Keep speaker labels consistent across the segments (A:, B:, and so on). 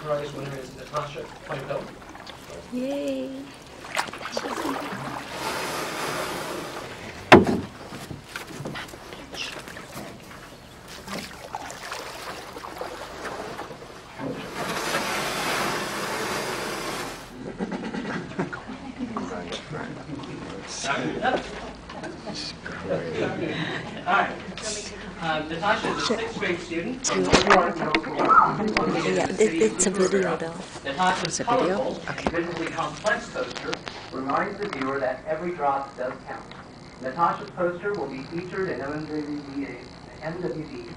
A: prize winner is Natasha Cuenco.
B: Yay.
A: Right. Um, Natasha is a sixth grade student
B: To-
A: North Park Middle School. located
B: Yeah,
A: in the
B: it-
A: city of
B: it's a video, though.
A: Natasha's
B: It's a video?
A: colorful,
B: Okay.
A: visually complex poster reminds the viewer that every drop does count. Natasha's poster will be featured in MWD's MWD's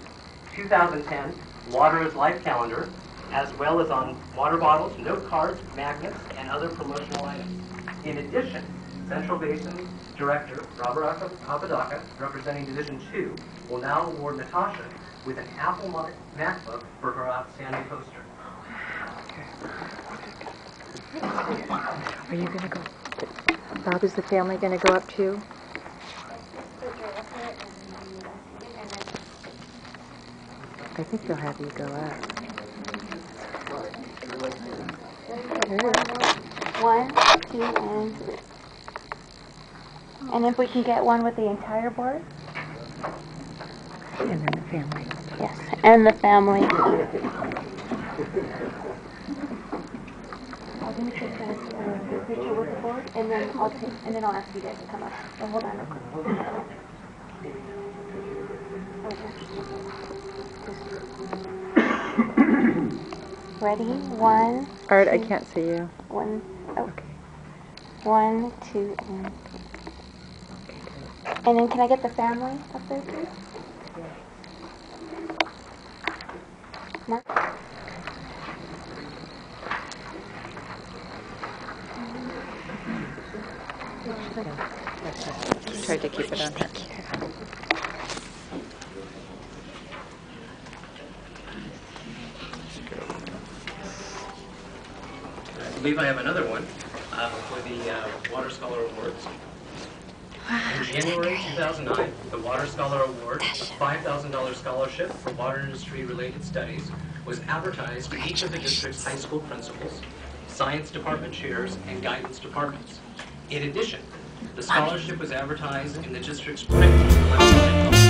A: 2010 Water is Life calendar, as well as on water bottles, note cards, magnets, and other promotional items. In addition, Central Basin Director Robert Apodaca, representing Division 2, will now award Natasha with an Apple MacBook for her outstanding poster.
B: Are you gonna go? Bob, is the family gonna go up too? I think they'll have you go up.
C: One, two, and three. And if we can get one with the entire board?
B: And then the family.
C: Yes. And the family. I'll give you the uh, picture with the board, and then I'll take, and then I'll ask you guys to come up. So hold on real quick. Ready? One,
B: Art, I can't see you.
C: one, oh. One, two, and three. And then can I get the family up there too? Mark?
B: Tried to keep it on her.
A: I believe I have another one uh, for the uh, Water Scholar Awards. In January 2009, the Water Scholar Award, a $5,000 scholarship for water industry-related studies, was advertised to each of the district's high school principals, science department chairs, and guidance departments. In addition, the scholarship was advertised in the district's print